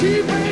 Achievement!